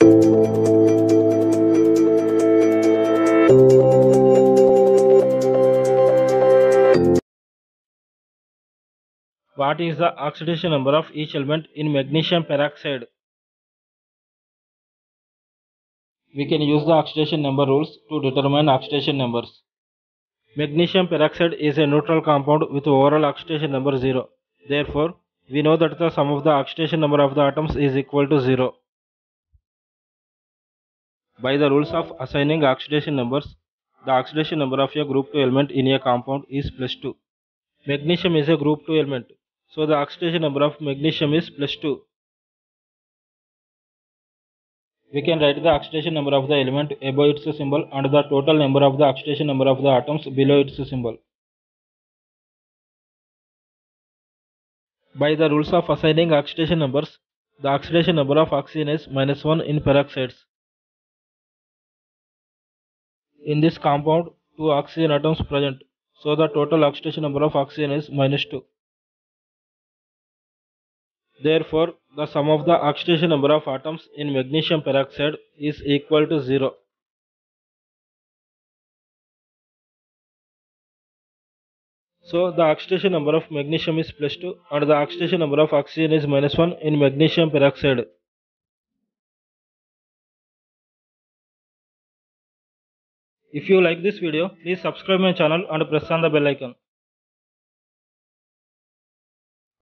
What is the oxidation number of each element in magnesium peroxide? We can use the oxidation number rules to determine oxidation numbers. Magnesium peroxide is a neutral compound with overall oxidation number 0. Therefore, we know that the sum of the oxidation number of the atoms is equal to 0. By the rules of assigning oxidation numbers, the oxidation number of a group 2 element in a compound is plus 2. Magnesium is a group 2 element, so the oxidation number of magnesium is plus 2. We can write the oxidation number of the element above its symbol and the total number of the oxidation number of the atoms below its symbol. By the rules of assigning oxidation numbers, the oxidation number of oxygen is minus 1 in peroxides. In this compound, two oxygen atoms present, so the total oxidation number of oxygen is minus 2. Therefore, the sum of the oxidation number of atoms in magnesium peroxide is equal to 0. So, the oxidation number of magnesium is plus 2 and the oxidation number of oxygen is minus 1 in magnesium peroxide. If you like this video, please subscribe my channel and press on the bell icon.